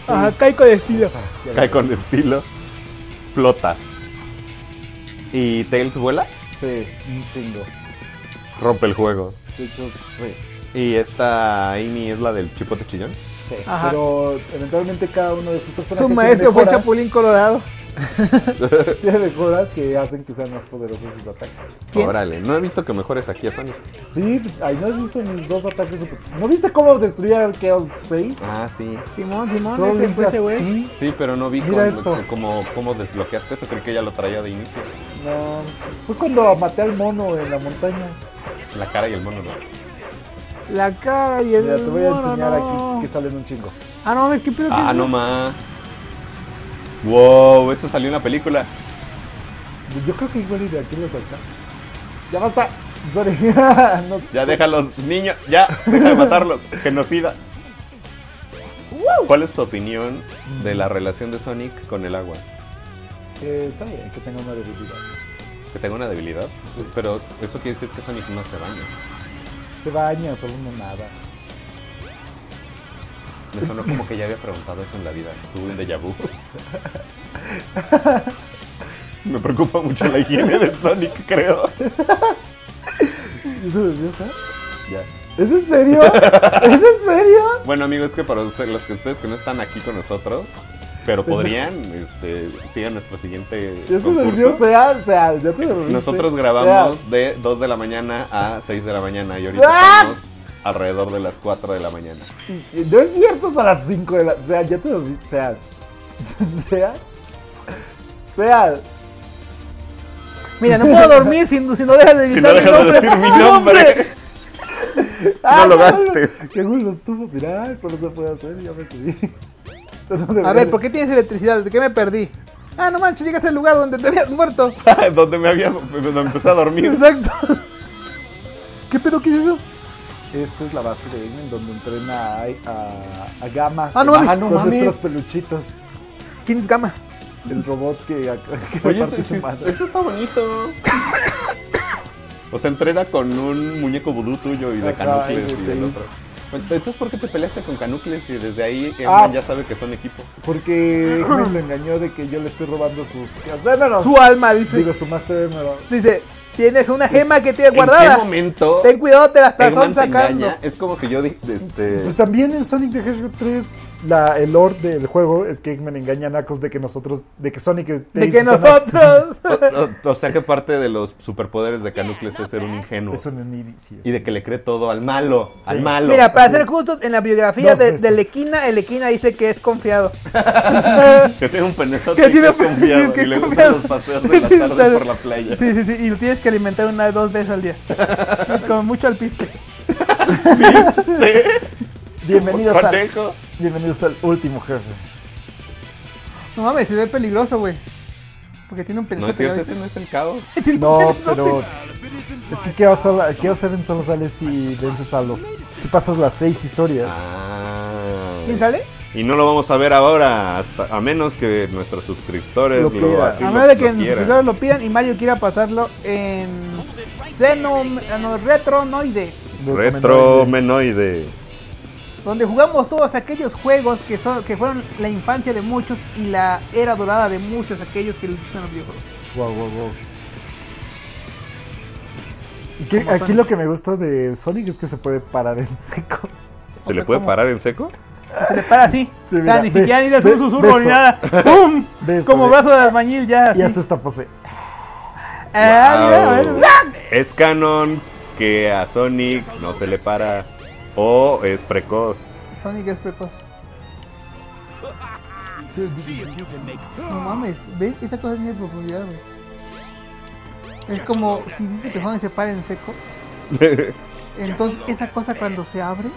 Ajá, caico de estilo. Cae con estilo. Flota. ¿Y Tails vuela? Sí, un chingo. Rompe el juego. De hecho, sí. ¿Y esta Amy es la del chipote chillón? Sí. Ajá. Pero eventualmente cada uno de sus personajes. Su maestro fue Chapulín Colorado. Tiene mejoras que hacen que sean más poderosos sus ataques. ¿Quién? Órale, no he visto que mejores aquí a Sonic. Sí, ahí no has visto mis dos ataques super... ¿No viste cómo destruía el Chaos 6? Ah, sí. Simón, Simón, Solo ese fue ese güey. Sí, pero no vi cómo, cómo desbloqueaste eso. Creí que ya lo traía de inicio. No, fue cuando maté al mono en la montaña. La cara y el mono, ¿no? La cara y el. Mira, te voy a enseñar no. aquí que salen un chingo. Ah, no, ¿qué pedo? Ah, ¿Qué- no más. Wow, eso salió en la película. Yo creo que igual y de aquí lo saca. Ya basta. Sorry. No, Ya déjalos, niños, ya, deja de matarlos. Genocida. ¿Cuál es tu opinión de la relación de Sonic con el agua? eh, está bien que tenga una debilidad. Que tenga una debilidad. Pero eso quiere decir que Sonic no se baña. Se baña, solo no nada. Me sonó como que ya había preguntado eso en la vida. Tuve un déjà vu. Me preocupa mucho la higiene de Sonic, creo. ¿Eso debió ser? Ya. ¿Es en serio? ¿Es en serio? Bueno, amigos, es que para ustedes, los que ustedes que no están aquí con nosotros, pero podrían, este, sigan nuestro siguiente ¿Ya se concurso. durmió? Sea, sea, ya te. Nosotros grabamos de 2 de la mañana a 6 de la mañana y ahorita ¡Ah! estamos alrededor de las 4 de la mañana. Sea. No es cierto, son las 5 de la... O sea, ya te dormiste. Sea. Sea. Sea. Mira, no puedo dormir si, si no dejas de Si no dejas de decir mi nombre, Ah, lo qué gastes. Qué cool los tubos. Mira, esto no se puede hacer. Ya me subí. No A ver, ¿por qué tienes electricidad? ¿De qué me perdí? Ah, no manches, llegaste al lugar donde te habías muerto. donde me había, donde empecé a dormir. Exacto. ¿Qué pedo qué es eso? Esta es la base de Eggman donde entrena a, a, a Gamma. Ah, no mames. Ah, no nuestros mames. peluchitos. ¿Quién es Gama? El robot que, que Oye, eso, su eso- madre. eso está bonito. O sea, entrena con un muñeco vudú tuyo y de Ajá, Canucles y y de del otro. Entonces, ¿por qué te peleaste con Canucles y desde ahí Ah. Ya sabe que son equipo? Porque Eggman lo engañó de que yo le estoy robando sus. Su alma, dice. Digo, su Master Emerald. Dice, tienes una gema que tienes ¿En qué guardada. momento Ten cuidado, te la están sacando. engaña? Es como si yo este, Pues también en Sonic the Hedgehog 3, la, el lore del juego es que Eggman engaña a Knuckles de que nosotros, de que Sonic es- De que nosotros. o, o- o sea que parte de los superpoderes de Canucles es ser un ingenuo. Es ni- sí, es- Y de que le cree todo al malo, al malo. Mira, para ser justos, en la biografía de, de Lequina, el Lequina dice que es confiado. que tiene un penezote Que que, tiene es confiado que y le gustan los paseos de la tarde por la playa. Sí, sí, sí, y lo tienes que alimentar una dos veces al día. Con mucho alpiste. Bienvenidos al, Conejo. Bienvenidos al último jefe. No mames, se ve peligroso, güey. Porque tiene un No pedazo es cierto, ese no es el caos. No, pero. Es que Chaos, solo, Chaos 7 solo sale si vences a los. Si pasas las seis historias. Ah. ¿Quién sale? Y no lo vamos a ver ahora, hasta a menos que nuestros suscriptores Lo lo, pidan. así A lo- menos de que quieran. suscriptores lo pidan y Mario quiera pasarlo en Xenom, no, Retronoide, Retro Menoide. Donde jugamos todos aquellos juegos que son que fueron la infancia de muchos y la era dorada de muchos aquellos que gustan los videojuegos. Wow, wow, wow. Aquí Sonic. lo que me gusta de Sonic es que se puede parar en seco. ¿Se le puede ¿cómo? parar en seco? Se le para así. Sí, o sea, ni ve- siquiera ni de hacer un susurro ni nada. ¡Pum! Esto, Como ve. brazo de albañil ya. Y hace esta pose. Ah, mira, a Wow. ver, mira. Es canon que a Sonic no se le para o es precoz. Sonic es precoz. No mames, ¿ves? Esa cosa tiene profundidad, güey. Es como si dice que Sonic se para en seco. Entonces, esa cosa cuando se abre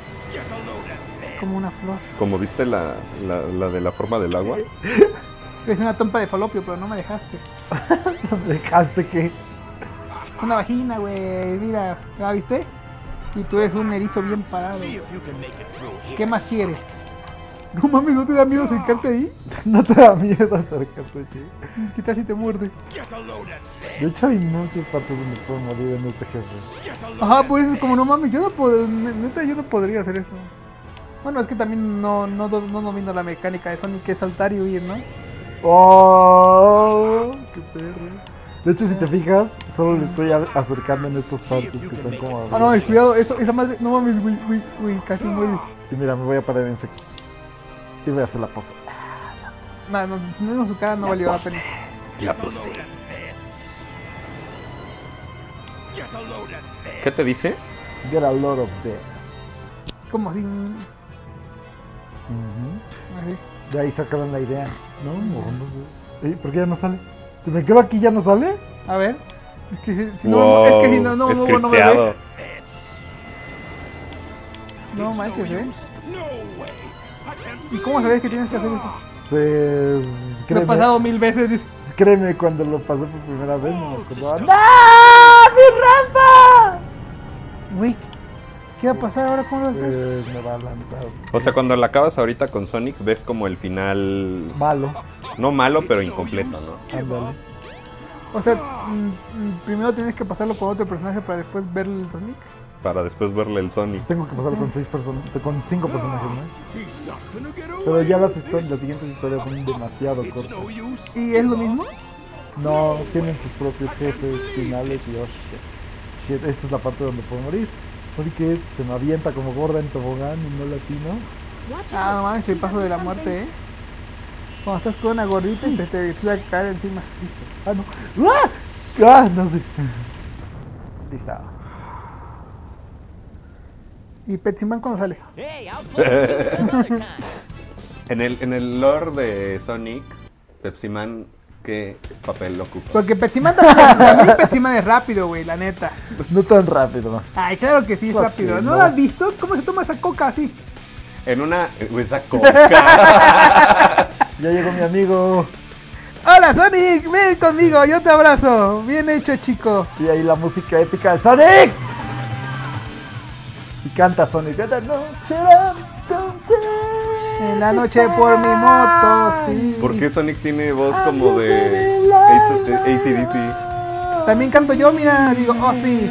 es como una flor. Como viste la, la, la de la forma del agua. Es una trompa de falopio, pero no me dejaste. Dejaste que. Es una vagina, güey. Mira, ¿la viste? Y tú eres un erizo bien parado. ¿Qué más quieres? No mames, ¿no te da miedo acercarte ahí? No te da miedo acercarte aquí. ¿Qué tal si te muerde? De hecho, hay muchas partes donde puedo morir en este jefe. Ajá, por eso es como, no mames, yo no puedo, neta, yo no podría hacer eso. Bueno, es que también no, no, no domino la mecánica de Sonic, que es saltar y huir, ¿no? ¡Oh! ¡Qué perro! De hecho, si te fijas, solo le estoy acercando en estas partes que están como. Ah, no, cuidado, eso, esa madre, no mames, güey, güey, güey, casi mueres. Y mira, me voy a parar en seco. Y voy a hacer la pose. No, no, si no vimos su cara no valió la pena. La puse. ¿Qué te dice? Get a lot of this. Es como así, así. De ahí sacaron la idea. No, no, no sé. ¿Por qué ya no sale? Si me quedo aquí, ¿ya no sale? A ver. Es que si, si no, Wow, es que si no, no, no, no me ve. No manches, ¿eh? ¿Y cómo sabes que tienes que hacer eso? Pues. Lo he Créeme, pasado mil veces. dice. créeme, cuando lo pasé por primera vez no me acordaba. ¡No! ¡Mi rampa! Güey, ¿qué va a pasar ahora? ¿Cómo lo haces? Pues me va a lanzar. O sea, cuando la acabas ahorita con Sonic, ves como el final. Malo. No malo, pero incompleto, ¿no? Ándale. O sea, mm, primero tienes que pasarlo con otro personaje para después ver el Sonic. Para después verle el Sonic. Pues tengo que pasarlo con seis personas, con cinco personajes más. Pero ya las, histo- las siguientes historias son demasiado cortas. ¿Y es lo mismo? No, tienen sus propios jefes finales y oh shit. Shit, esta es la parte donde puedo morir. Porque se me avienta como gorda en tobogán y no latino. Ah, no mames, el paso de la muerte, ¿eh? Cuando estás con una gordita y te, te, a caer encima. Listo. Ah, no. ¡Ah! ¡Ah! No sé. Listo. ¿Y Petsiman cuándo sale? En el, en el lore de Sonic, Pepsi Man, ¿qué papel ocupa? Porque Petsiman también, es rápido, güey, la neta. No tan rápido. Ay, claro que sí es rápido. ¿No, no. lo has visto? ¿Cómo se toma esa coca así? En una. Esa coca. Ya llegó mi amigo. Hola Sonic, ven conmigo, yo te abrazo. Bien hecho, chico. Y ahí la música épica de Sonic. Y canta Sonic. Noche, En la noche por mi moto, sí. ¿Por qué Sonic tiene voz como de AC ACDC? También canto yo, mira, digo, oh sí.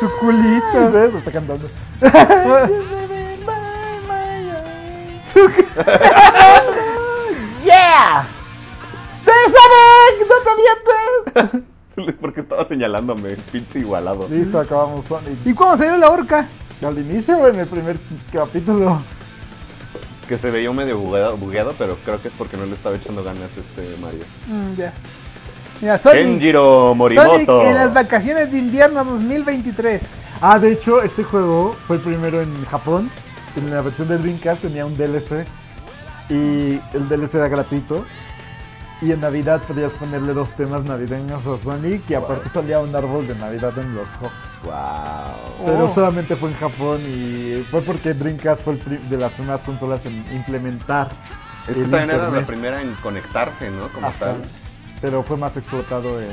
Su culito. Eso es, está cantando. Su- ¡Yeah! ¡Te Sonic! ¡No te avientes! Porque estaba señalándome, pinche igualado. Listo, acabamos Sonic. ¿Y cuándo salió la horca? Al inicio, en el primer capítulo. Que se veía medio bugueado, bugueado, pero creo que es porque no le estaba echando ganas este Mario. Mm, ya. Mira, Sonic. Kenjiro Sonic Morimoto. en las vacaciones de invierno 2023. Ah, de hecho, este juego fue el primero en Japón. En la versión de Dreamcast tenía un DLC. Y el DLC era gratuito. Y en Navidad podías ponerle dos temas navideños a Sonic y aparte salía un árbol de Navidad en los Hawks. Wow. Pero Oh. solamente fue en Japón y fue porque Dreamcast fue el de las primeras consolas en implementar. Es que también era la primera en conectarse, ¿no? Como Ajá. tal. Pero fue más explotado en.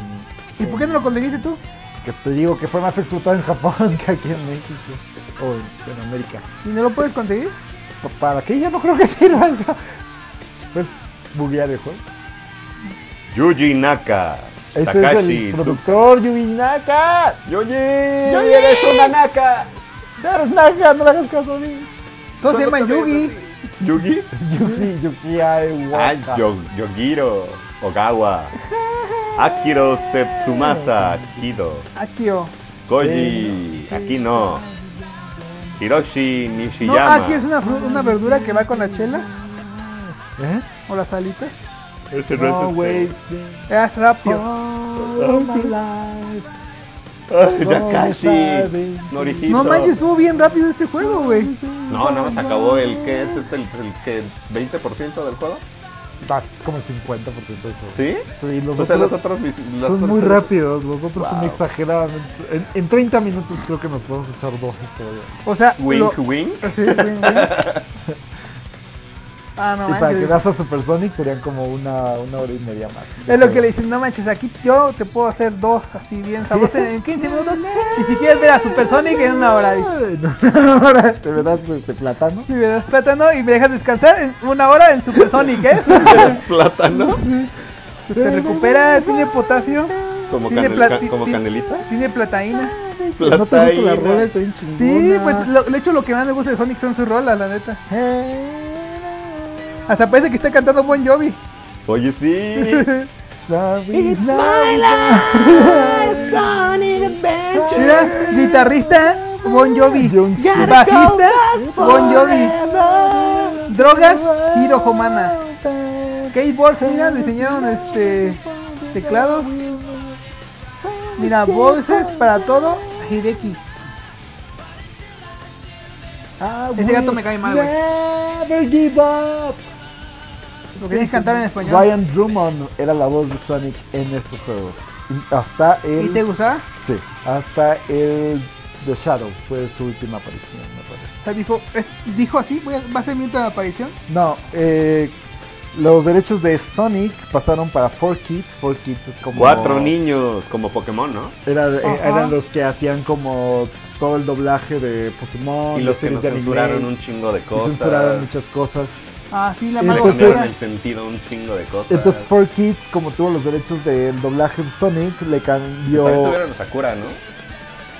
¿Y por qué no lo conseguiste tú? Que te digo que fue más explotado en Japón que aquí en México. O en, América. ¿Y no lo puedes conseguir? Pa- ¿Para qué? Yo no creo que sirva eso. Pues buguear el juego. Yuji Naka. Ese es Takashi el productor Yubi Naka. Yuji. Yuji, eres una Naka. Eres Naka, no le hagas caso a mí. Todos se te Yugi. así. ¿Yugi? Yuki, ay, Ah, Yogiro. Ogawa. Akiro Setsumasa Kido. Akio. Koji. Aquí no. Hiroshi No, Nishiyama. aquí es una, una verdura que va con la chela ¿Eh? o las alitas. Ese No, no es este. Es rápido. All my life. Ay, No Nakashi. Norihito. No manches, estuvo bien rápido este juego, güey. No, no, se acabó el que es este, el, el que 20% del juego. Ah, es como el 50% del juego. ¿Sí? Sí, los o sea, otros los otros mis- las son otras muy tres- rápidos, los otros son Wow. exageradamente. En, en 30 minutos creo que nos podemos echar dos historias. O sea, Wink, lo- wink. Sí, wink, wink. Ah, no y para que veas a Supersonic serían como una, una hora y media más. Es lo que le dicen, no manches, aquí yo te puedo hacer dos así bien sabrosos en 15 minutos. Y si quieres ver a Super Sonic en una hora. no. Ahora se me das este plátano. Si me das plátano y me dejas descansar en una hora en Super Sonic, ¿eh? Es plátano. Se te recupera, tiene potasio, Como, Tiene canel- plati- ca- como canelita. tiene plataína. ¿No te gusta la rola? Está bien chingona. Sí, pues lo, de hecho lo que más me gusta de Sonic son sus rolas, la neta. Hasta parece que está cantando Bon Jovi. Oye, sí. It's Mira, guitarrista Bon Jovi. Bajista Bon Jovi. Drogas Hiro Homana. Skateboards, mira, diseñaron este teclados. Mira, voces para todo, Hideki. Ese gato me cae mal, güey. Never give up. Lo que tienes que cantar en español. Ryan Drummond era la voz de Sonic en estos juegos. Y Hasta el. ¿Y te gustaba? Sí, hasta el The Shadow fue su última aparición, me parece. O sea, dijo, eh, dijo así, voy a, va a ser mi última aparición. No, eh, los derechos de Sonic pasaron para 4Kids. 4Kids es como. Cuatro niños, como Pokémon, ¿no? Era, eh, eran los que hacían como todo el doblaje de Pokémon. Y los que series nos de anime, censuraron un chingo de y cosas. censuraron muchas cosas. Ah, sí, la Y Y le mago entonces- oscura. el sentido un chingo de cosas. Entonces 4Kids, como tuvo los derechos del doblaje de Sonic, le cambió También tuvieron a Sakura, ¿no?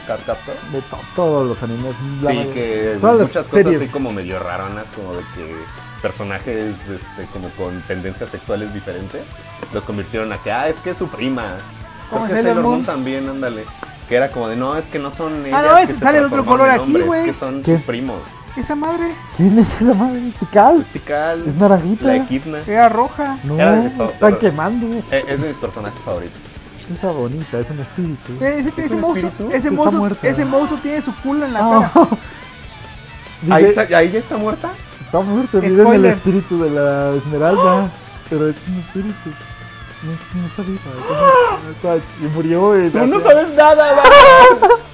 Card Captor. de to- todos los animes. la Sí, mayoría. que todas las muchas cosas series. así como medio raronas, como de que personajes este, como con tendencias sexuales diferentes, los convirtieron a que, ah, es que es su prima. Como que Sailor Sailor Moon también, ándale. Que era como de, no, es que no son Ah, ellas no, que este se sale de otro color en aquí, güey. que son ¿Qué? sus primos. Esa madre ¿Quién es esa madre? ¿Es Tikal? Es Tikal, Es naranjita. la Equidna. era roja. No, Era están quemando. Eh, es de mis personajes favoritos. Está bonita, es un espíritu. Eh, Ese, ¿Es ese un monstruo, espíritu? ese, monstruo muerta. ese monstruo tiene su culo en la Ah. cara. Ahí, está- ahí ya está muerta. Está muerto, vive en el espíritu de la Esmeralda. Pero es un espíritu. No, no está viva. está- No está, y murió. y hace- sabes nada,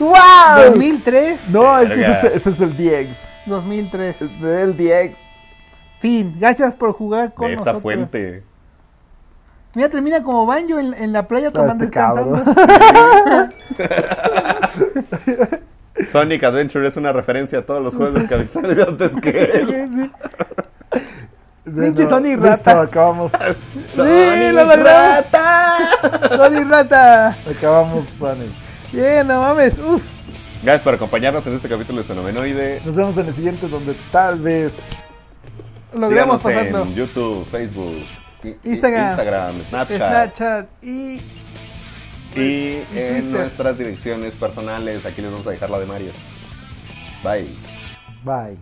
¡Wow! 2003, No, es que Verga. ese, ese es el DX. 2003. El DX. Fin, gracias por jugar con De esa nosotros. fuente. Mira, termina como Banjo en, en la playa Ah, tomando este. Sonic Adventure es una referencia a todos los juegos que salido antes que él. Pinche Sonic listo, rata. acabamos, ¡Sí, lo logramos! ¡Sonic Rata! acabamos Sonic. Bien, no mames. Uf. Gracias por acompañarnos en este capítulo de Fenomenoide. Nos vemos en el siguiente donde tal vez Síganos pasarlo. en YouTube, Facebook, Instagram. Instagram Snapchat, Snapchat y y en Twitter. nuestras direcciones personales. Aquí les vamos a dejar la de Mario. Bye. bye.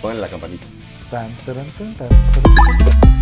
Pongan la campanita. Tan, taran, tan, tan, taran.